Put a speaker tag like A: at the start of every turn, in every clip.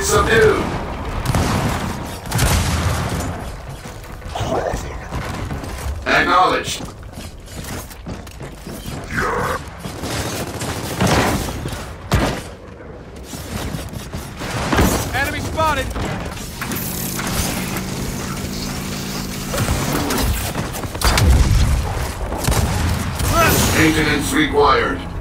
A: subdued. Acknowledged.
B: Enemy spotted!
A: Maintenance required.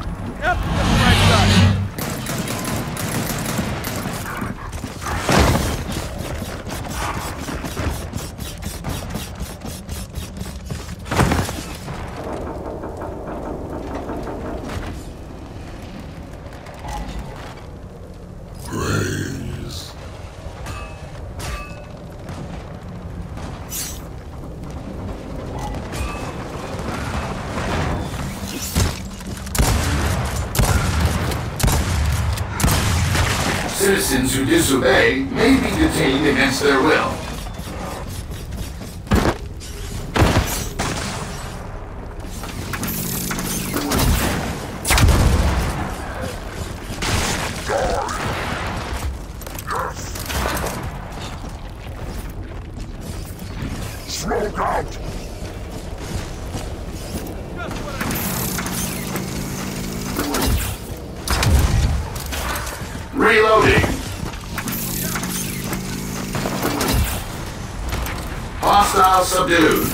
A: Citizens who disobey may be detained against their will.
C: Smoke out!
A: Reloading. Hostile subdued.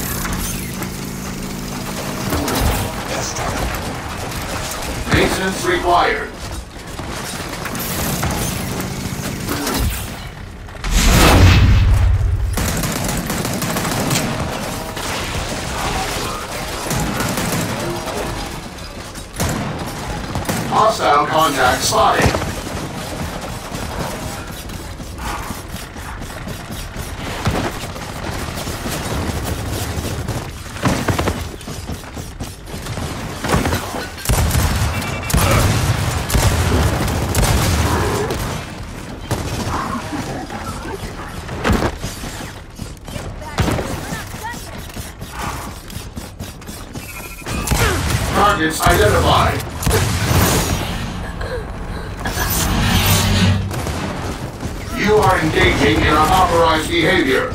A: Maintenance required. Hostile contact spotted. Targets identified. You are engaging in unauthorized behavior.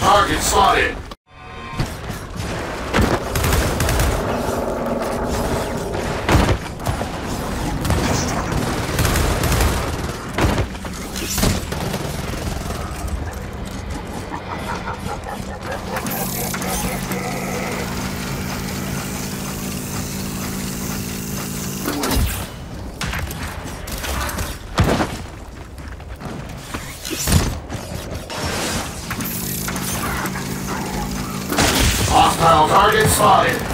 A: Target spotted. Hostile target spotted.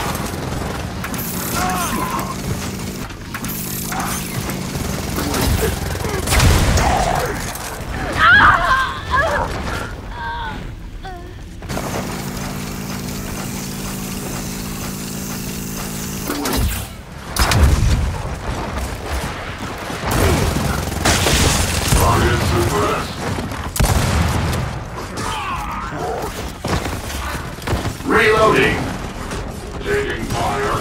A: Reloading.
C: Taking fire.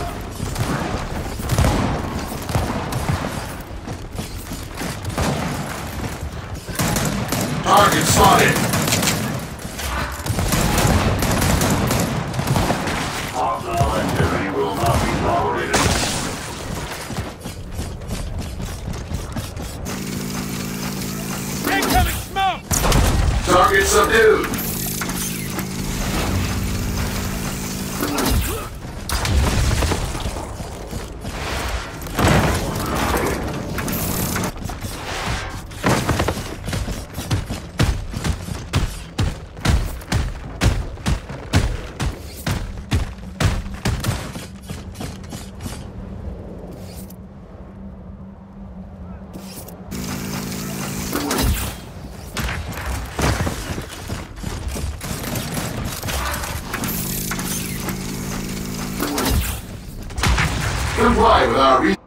A: Target spotted.
C: Hostile activity will not be tolerated.
B: Incoming smoke!
A: Target subdued. Comply with our